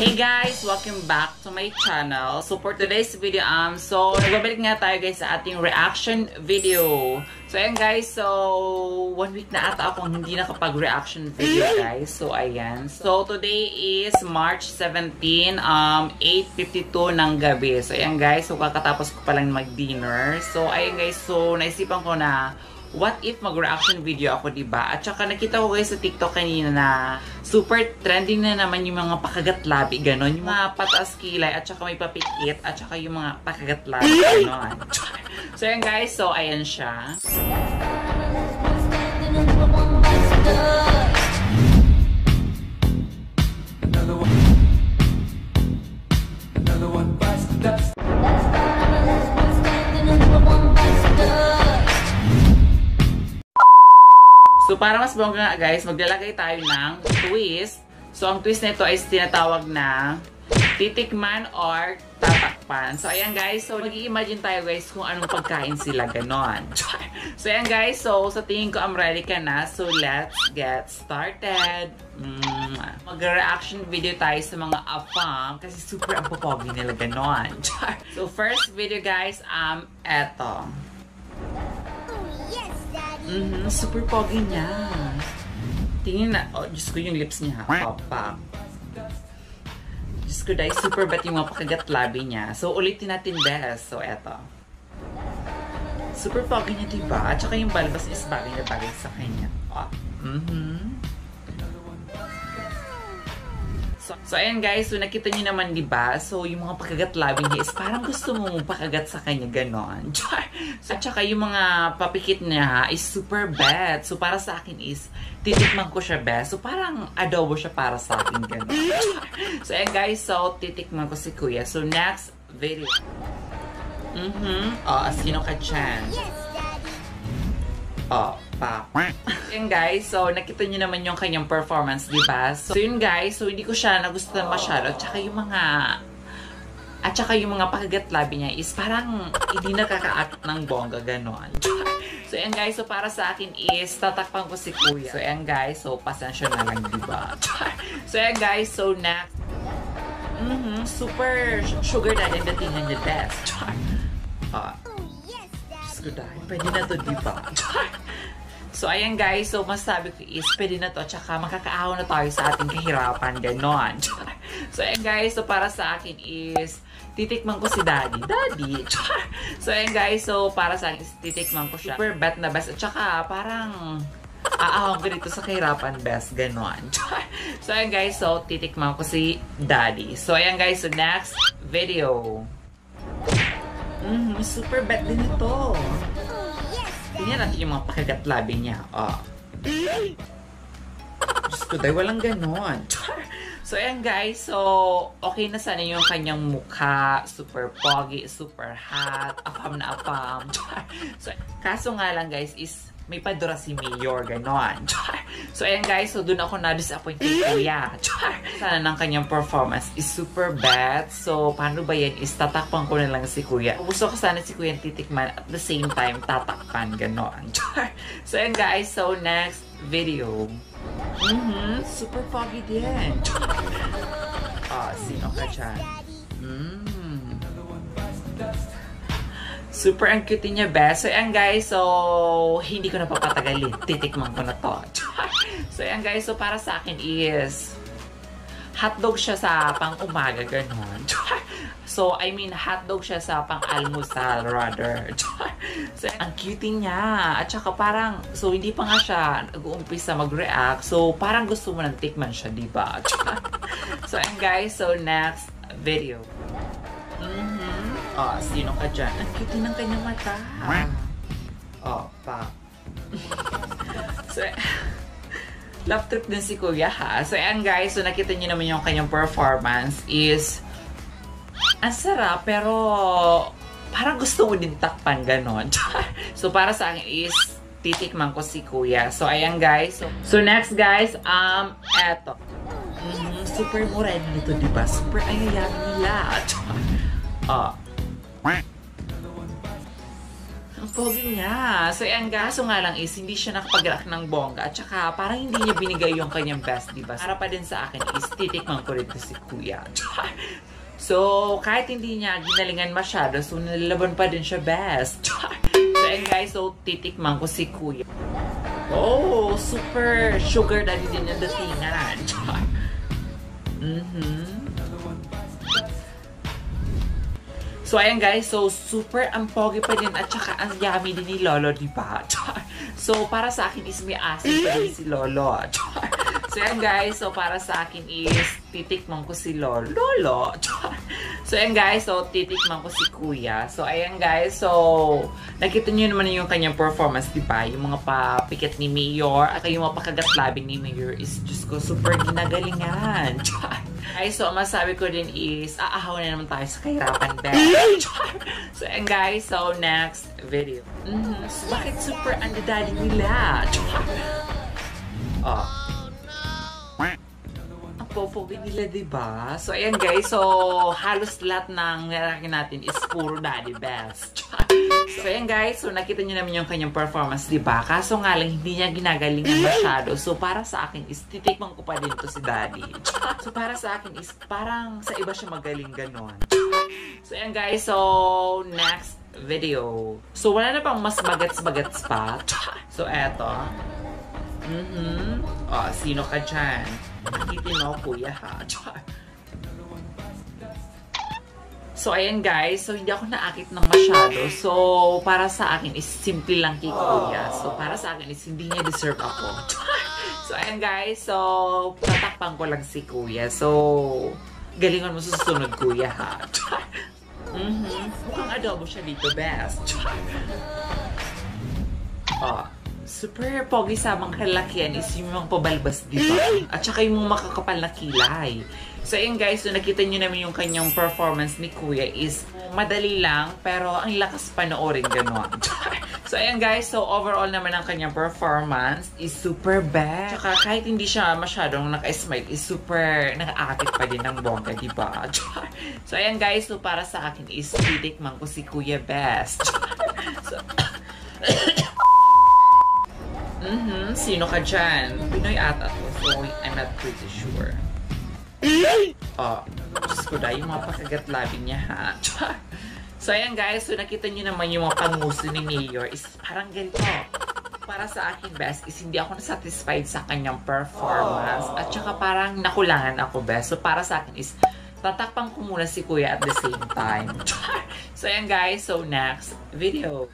Hey guys! Welcome back to my channel. So for today's video, um, so nagbabalik nga tayo guys sa ating reaction video. So ayan guys, so one week na ata akong hindi nakapag-reaction video guys. So ayan. So today is March 17, um, 8.52 ng gabi. So ayan guys, so kakatapos ko palang mag-dinner. So ayan guys, so naisipan ko na what if mag-reaction video ako, diba? At saka nakita ko guys sa TikTok kanina na super trending na naman yung mga pakagat-labi, ganon. Yung mga pataas kilay, at saka may papikit, at saka yung mga pakagat-labi, ganon. so, yan guys. So, ayan siya. Para mas bongga nga guys, maglalagay tayo ng twist. So, ang twist nito ay tinatawag na titikman or tatakpan. So, ayan guys. So, mag-i-imagine tayo guys kung anong pagkain sila. Ganon. so, ayan guys. So, sa tingin ko, I'm ready ka na. So, let's get started. Mm. Mag-reaction video tayo sa mga afam kasi super ang popogi nila. Ganon. so, first video guys, um, eto. Mhm, super pogi niya. Tingin na, oh, Diyos ko yung lips niya. Papa. Diyos ko dahil super bat yung mga pakagat labi niya. So, ulitin natin best. So, eto. Super pogi niya, diba? At saka yung balbas is bagay na bagay sa kanya. Oh. Mhm. So, so, ayan guys. So, nakita niyo naman, di ba? So, yung mga pakagat-labi niya is parang gusto mo pakagat sa kanya, ganon. Char! So, at saka yung mga papikit niya is super bad. So, para sa akin is, titikman ko siya best. So, parang adobo siya para sa akin, ganon. Char! So, ayan guys. So, titikman ko si Kuya. So, next video. Mm-hmm. Oh, sino ka dyan? Yes, Daddy. Oh, pa. Yan guys, so nakita niyo naman yung kanyang performance, di ba? So yun guys, so hindi ko siya nagustuhan masyado. At saka yung mga at saka yung mga pakagat-labi niya is parang hindi nakaka-act ng bongga ganon. So yan guys, so para sa akin is tatakpan ko si Kuya. So yan guys, so pasensya na lang, di ba? So yan guys, so next Mhm, super sugar daddy ang datingan niya best. Ah, Oh, yes, Diyos ko dahil, pwede na to, di ba? So, ayan guys. So, masasabi ko is, pwede na to. Tsaka, makakaahaw na tayo sa ating kahirapan. Ganon. so, ayan guys. So, para sa akin is, titikman ko si Daddy. Daddy! so, ayan guys. So, para sa akin is, titikman ko siya. Super bet na best. At saka, parang, aahon ko dito sa kahirapan best. Ganon. so, ayan guys. So, titikman ko si Daddy. So, ayan guys. So, next video. Mm, super bet din ito. Tingnan natin yung mga pakagat-labi niya. Oh. Diyos ko, dahil walang ganon. So, ayan guys. So, okay na sana yung kanyang mukha. Super pogi, super hot, apam na apam. So, kaso nga lang guys is may padura si Mayor, ganon. So, ayan guys. So, dun ako na-disappoint kay Kuya. Sana ng kanyang performance is super bad. So, paano ba yan? Is tatakpan ko na lang si Kuya. Gusto ko sana si Kuya titikman at the same time tatakpan, ganon. So, ayan guys. So, next video. Mhm, super foggy din. Ah, sino ka dyan? Daddy. Super ang cute niya, best. So, ayan guys. So, hindi ko na papatagalin. Titikman ko na to. so, ayan guys. So, para sa akin is hotdog siya sa pang-umaga, ganon. so, I mean, hotdog siya sa pang-almusal, rather. so, ang cute niya. At saka parang, so, hindi pa nga siya nag-uumpisa mag-react. So, parang gusto mo nang tikman siya, di ba? so, ayan guys. So, next video. Oh, sino ka dyan? Ang cute ng kanyang mata. Oh, pa. so, love trip din si Kuya ha. So, ayan guys. So, nakita niyo naman yung kanyang performance is ang sarap, pero parang gusto mo din takpan ganon. so, para sa akin is titikman ko si Kuya. So, ayan guys. So, so next guys, um, eto. Mhm, super mura nito, di ba? Super ayayamin nila. Oh. Ang pogi niya. So, ayan guys. So nga lang is, hindi siya nakapag ng bongga. At saka, parang hindi niya binigay yung kanyang best, di ba? Para pa din sa akin is, titikman ko rin si kuya. So, kahit hindi niya ginalingan masyado, so nilalaban pa din siya best. so, ayan guys, so titikman ko si kuya. Oh, super sugar daddy din yung datingan. mm-hmm. So, ayan guys. So, super ang pogi pa din at saka ang yummy din ni Lolo, di ba? So, para sa akin is may asin pa din si Lolo. So, ayan guys. So, para sa akin is titikman ko si Lolo. Lolo! So, ayan guys. So, titikman ko si Kuya. So, ayan guys. So, nakita niyo naman yung kanyang performance, di ba? Yung mga papikit ni Mayor at yung mga pakagat-labing ni Mayor is, Diyos ko, super ginagalingan. Guys, so ang masabi ko din is, aahaw na naman tayo sa kahirapan din. so, and guys, so next video. Mm-hmm. So, bakit super andadali nila? oh. Ang popogi nila, diba? So, ayan guys. So, halos lahat ng lalaki natin is puro daddy best. So, ayan guys. So, nakita niyo naman yung kanyang performance, diba? Kaso nga lang, hindi niya ginagalingan masyado. So, para sa akin is, titikman ko pa din to si daddy. so, para sa akin is, parang sa iba siya magaling ganon. So, ayan guys. So, next video. So, wala na pang mas bagats-bagats pa. So, eto. Mm-hmm. Oh, sino ka dyan? Nakitin mo, kuya, ha? So, ayan guys. So, hindi ako naakit ng masyado. So, para sa akin is simple lang kay kuya. So, para sa akin is hindi niya deserve ako. so, ayan guys. So, tatakpan ko lang si kuya. So, galingan mo sa susunod kuya, ha? mm-hmm. Mukhang adobo siya dito, best. oh, super pogi sa mga kalakihan is yung mga pabalbas, di ba? At saka yung mga makakapal na kilay. So, ayun guys, so nakita nyo naman yung kanyang performance ni Kuya is madali lang, pero ang lakas panoorin gano'n. so, ayan guys, so overall naman ang kanyang performance is super bad. Tsaka kahit hindi siya masyadong naka-smile, is super nakaakit pa din ng bongga, di ba? so, ayan guys, so para sa akin is titikman ko si Kuya Best. so, Mm-hmm. Sino ka dyan? Pinoy ata to, so I'm not pretty sure. Oh, Diyos ko dahil yung mga pakagat-labi niya, ha? so, ayan guys, so nakita niyo naman yung mga panguso ni Mayor is parang ganito. Para sa akin, best, is hindi ako nasatisfied sa kanyang performance. At saka parang nakulangan ako, best. So, para sa akin is tatakpan ko muna si Kuya at the same time. so, ayan guys, so next video.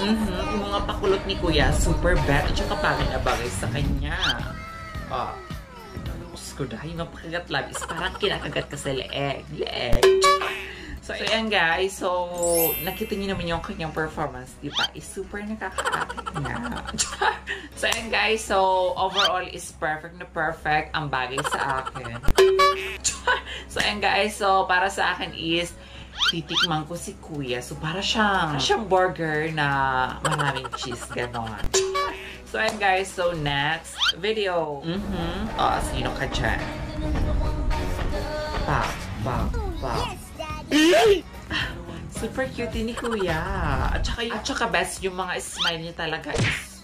Mm-hmm, yung mga pakulot ni Kuya, super bad at saka bagay na sa kanya. Oh. Diyos ko dahil yung pakagat lab is parang kinakagat ka sa leeg. Leeg. So, ayan guys. So, nakita niyo naman yung kanyang performance, di ba? Is super nakakaakit na. so, ayan guys. So, overall is perfect na perfect ang bagay sa akin. so, ayan guys. So, para sa akin is titikman ko si kuya. So, para siyang, para siyang burger na maraming cheese, ganon. So, ayan guys. So, next video. Mm-hmm. Oh, sino ka dyan? Pa, pa, pa. Yes, Daddy. Super cute ni kuya. At saka, at saka best yung mga smile niya talaga is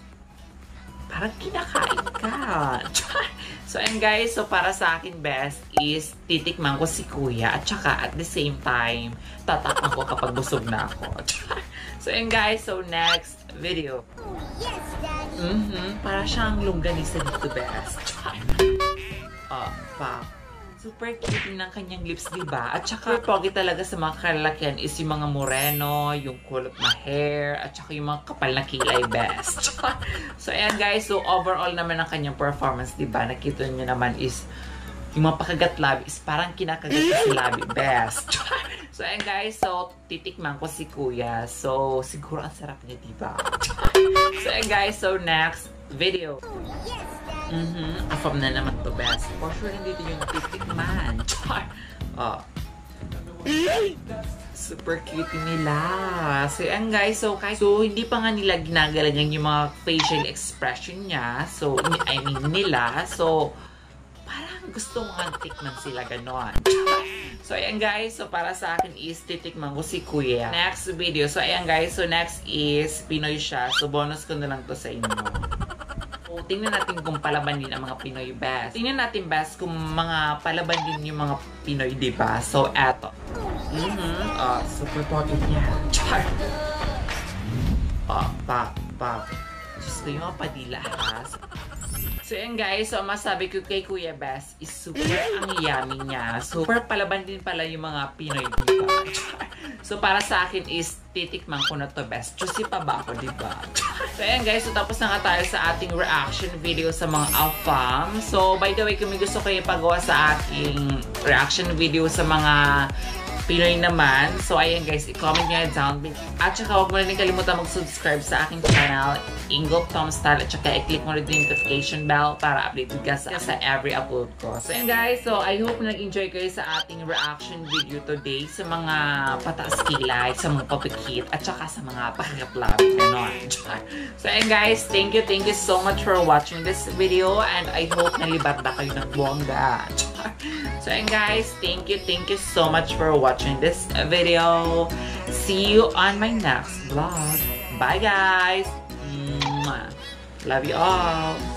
parang kinakain ka. so, and guys, so para sa akin best is titikman ko si kuya at saka at the same time tatakpan ko kapag busog na ako. so, and guys, so next video. Daddy. Mhm, para siyang longganisa dito best. Ah, pa. Super cute ng kanyang lips, di ba? At saka, pogi talaga sa mga kalalakihan is yung mga moreno, yung kulot na hair, at saka yung mga kapal na kilay best. so, ayan guys. So, overall naman ang kanyang performance, di ba? Nakita niyo naman is yung mga pakagat labi is parang kinakagat si labi best. so, ayan guys. So, titikman ko si kuya. So, siguro ang sarap niya, di ba? so, ayan guys. So, next video. Mhm. Afam na naman to, best. For sure, hindi ito yung titikman. Char! Oh. Super cute nila. So, yan guys. So, kahit, so, hindi pa nga nila ginagalangan yung mga facial expression niya. So, I mean, nila. So, parang gusto mo nga tikman sila ganon. So, ayan guys. So, para sa akin is titikman ko si Kuya. Next video. So, ayan guys. So, next is Pinoy siya. So, bonus ko na lang to sa inyo. So, tingnan natin kung palaban din ang mga Pinoy best. Tingnan natin best kung mga palaban din yung mga Pinoy, di ba? So, eto. Mhm. Ah, super pocket niya. Char. Ah, pa, pa. Diyos ko yung mga padila, ha? So, yan guys. So, masabi ko kay Kuya Best is super ang yummy niya. Super palaban din pala yung mga Pinoy, di ba? So, para sa akin is titikman ko na to best. Juicy pa ba ako, di ba? So, ayan guys. So, tapos na nga tayo sa ating reaction video sa mga AFAM. So, by the way, kung may gusto kayo ipagawa sa ating reaction video sa mga Pinoy naman. So, ayan guys, i-comment nyo down. At saka, huwag mo rin kalimutan mag-subscribe sa aking channel, Ingop Tom Style. At saka, i-click mo rin yung notification bell para updated ka sa, sa every upload ko. So, ayan guys. So, I hope nag-enjoy kayo sa ating reaction video today sa mga pataas kilay, sa mga papikit, at saka sa mga pahirap-lap. Ganon. so, ayan guys. Thank you, thank you so much for watching this video. And I hope nalibarda kayo ng buwangga. So, ayan guys. Thank you, thank you so much for watching this video. See you on my next vlog. Bye guys. Love you all.